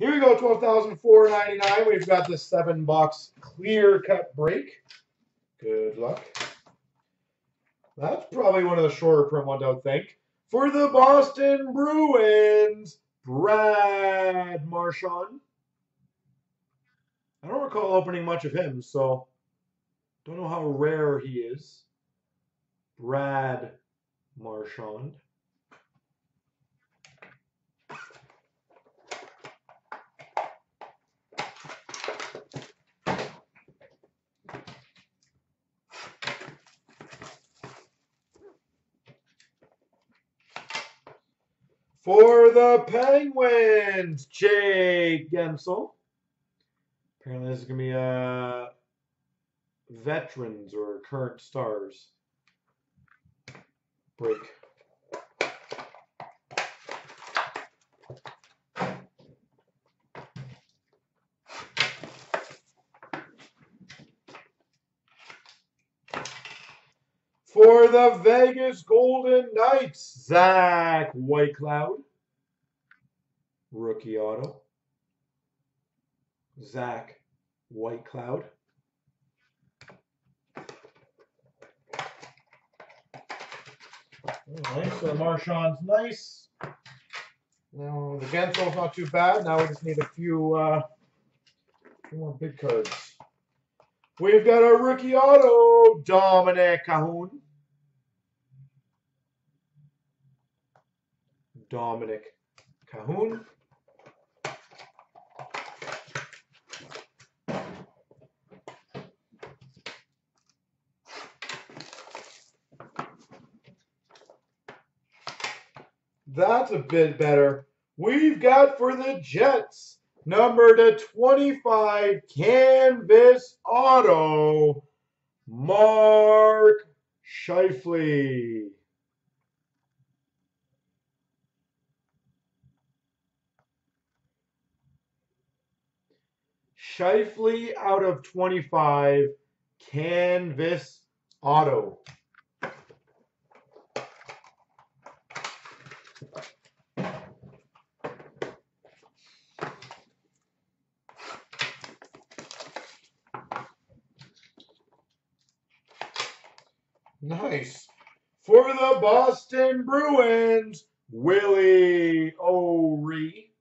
Here we go, twelve thousand four ninety nine. We've got the seven box clear cut break. Good luck. That's probably one of the shorter print ones, I would think. For the Boston Bruins, Brad Marchand. I don't recall opening much of him, so don't know how rare he is. Brad Marchand. For the Penguins, Jake Guentzel. Apparently, this is going to be uh, veterans or current stars. Break. For the Vegas Golden Knights, Zach Whitecloud. Rookie auto. Zach Whitecloud. Nice. So Marchand's nice. Now the Guentzel's not too bad. Now we just need a few, uh, few more big cards. We've got a rookie auto, Dominik Kahun. Dominik Kahun. That's a bit better. We've got for the Jets, number to 25, Canvas Auto, Mark Scheifele. Scheifele out of 25, Canvas Auto. Nice. For the Boston Bruins, Willie O'Ree.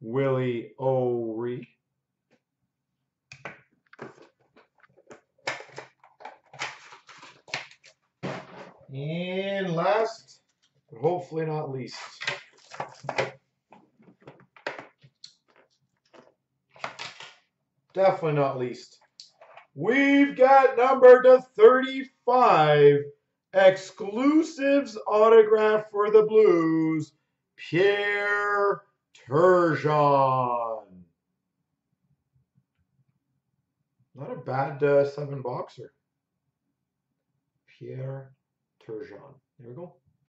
Willie O'Ree. And last, but hopefully not least. Definitely not least. We've got number to 35, exclusives autograph for the Blues, Pierre Turgeon. Not a bad uh, seven boxer. Pierre Turgeon. There we go.